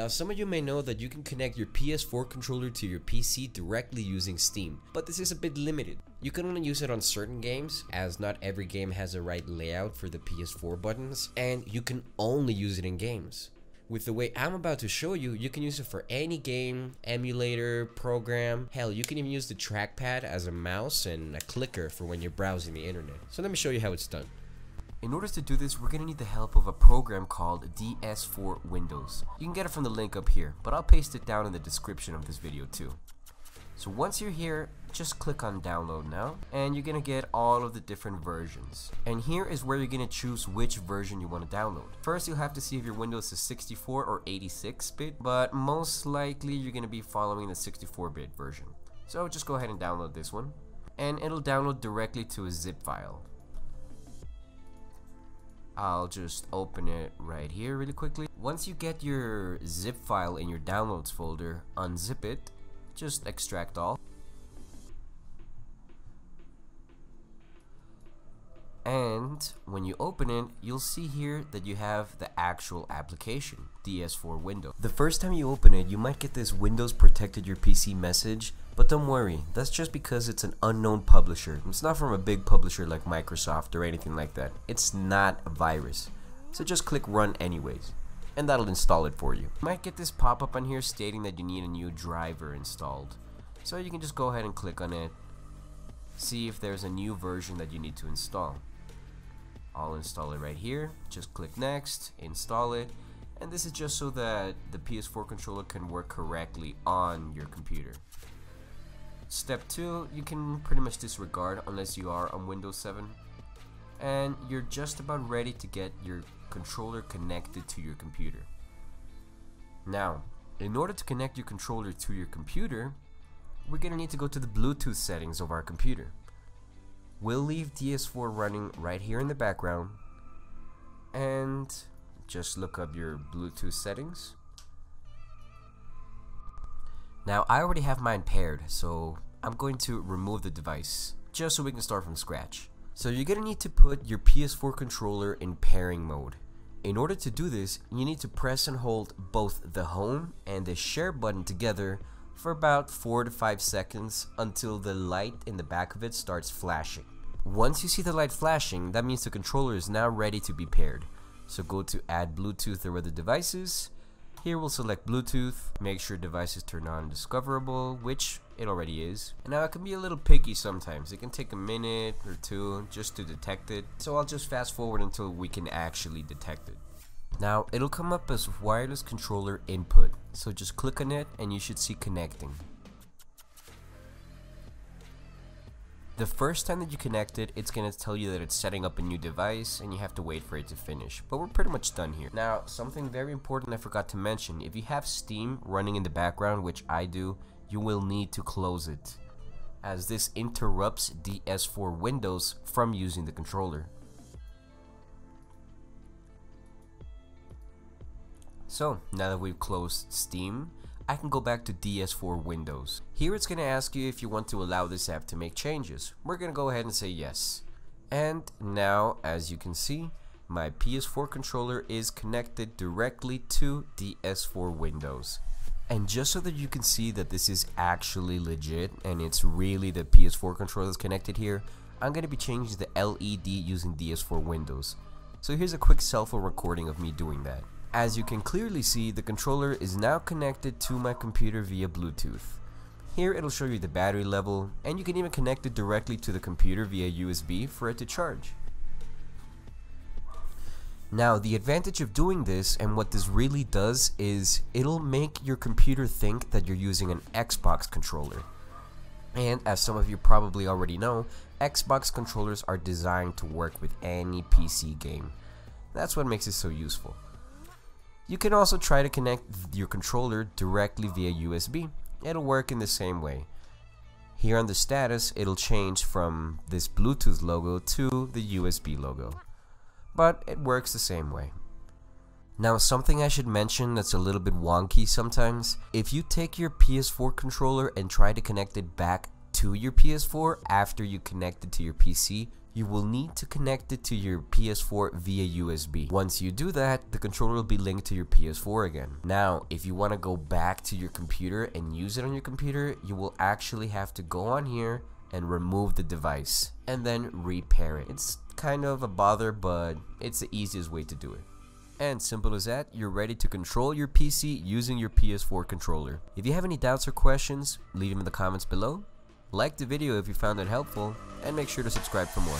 Now some of you may know that you can connect your PS4 controller to your PC directly using Steam, but this is a bit limited. You can only use it on certain games, as not every game has a right layout for the PS4 buttons, and you can only use it in games. With the way I'm about to show you, you can use it for any game, emulator, program, hell you can even use the trackpad as a mouse and a clicker for when you're browsing the internet. So let me show you how it's done. In order to do this, we're going to need the help of a program called DS4 Windows. You can get it from the link up here, but I'll paste it down in the description of this video too. So once you're here, just click on download now and you're gonna get all of the different versions and here is where you're gonna choose which version you want to download first you'll have to see if your Windows is 64 or 86 bit but most likely you're gonna be following the 64 bit version so just go ahead and download this one and it'll download directly to a zip file I'll just open it right here really quickly. Once you get your zip file in your downloads folder, unzip it, just extract all. And when you open it, you'll see here that you have the actual application, DS4 Windows. The first time you open it, you might get this Windows protected your PC message but don't worry, that's just because it's an unknown publisher. It's not from a big publisher like Microsoft or anything like that. It's not a virus. So just click run anyways. And that'll install it for you. You might get this pop-up on here stating that you need a new driver installed. So you can just go ahead and click on it. See if there's a new version that you need to install. I'll install it right here. Just click next, install it. And this is just so that the PS4 controller can work correctly on your computer. Step 2, you can pretty much disregard unless you are on Windows 7. And you're just about ready to get your controller connected to your computer. Now, in order to connect your controller to your computer, we're to need to go to the Bluetooth settings of our computer. We'll leave DS4 running right here in the background and just look up your Bluetooth settings now I already have mine paired, so I'm going to remove the device, just so we can start from scratch. So you're going to need to put your PS4 controller in pairing mode. In order to do this, you need to press and hold both the home and the share button together for about 4 to 5 seconds until the light in the back of it starts flashing. Once you see the light flashing, that means the controller is now ready to be paired. So go to add Bluetooth or other devices, here we'll select Bluetooth, make sure device is turned on discoverable, which it already is. And now it can be a little picky sometimes. It can take a minute or two just to detect it. So I'll just fast forward until we can actually detect it. Now it'll come up as wireless controller input. So just click on it and you should see connecting. The first time that you connect it, it's going to tell you that it's setting up a new device and you have to wait for it to finish. But we're pretty much done here. Now, something very important I forgot to mention. If you have Steam running in the background, which I do, you will need to close it as this interrupts DS4 Windows from using the controller. So, now that we've closed Steam, I can go back to DS4 Windows. Here it's going to ask you if you want to allow this app to make changes. We're going to go ahead and say yes. And now, as you can see, my PS4 controller is connected directly to DS4 Windows. And just so that you can see that this is actually legit and it's really the PS4 controller that's connected here, I'm going to be changing the LED using DS4 Windows. So here's a quick cell phone recording of me doing that. As you can clearly see, the controller is now connected to my computer via Bluetooth. Here it'll show you the battery level, and you can even connect it directly to the computer via USB for it to charge. Now the advantage of doing this and what this really does is it'll make your computer think that you're using an Xbox controller. And as some of you probably already know, Xbox controllers are designed to work with any PC game. That's what makes it so useful. You can also try to connect your controller directly via USB. It'll work in the same way. Here on the status, it'll change from this Bluetooth logo to the USB logo. But it works the same way. Now something I should mention that's a little bit wonky sometimes, if you take your PS4 controller and try to connect it back to your PS4 after you connect it to your PC, you will need to connect it to your PS4 via USB. Once you do that, the controller will be linked to your PS4 again. Now, if you want to go back to your computer and use it on your computer, you will actually have to go on here and remove the device and then repair it. It's kind of a bother, but it's the easiest way to do it. And simple as that, you're ready to control your PC using your PS4 controller. If you have any doubts or questions, leave them in the comments below. Like the video if you found it helpful, and make sure to subscribe for more.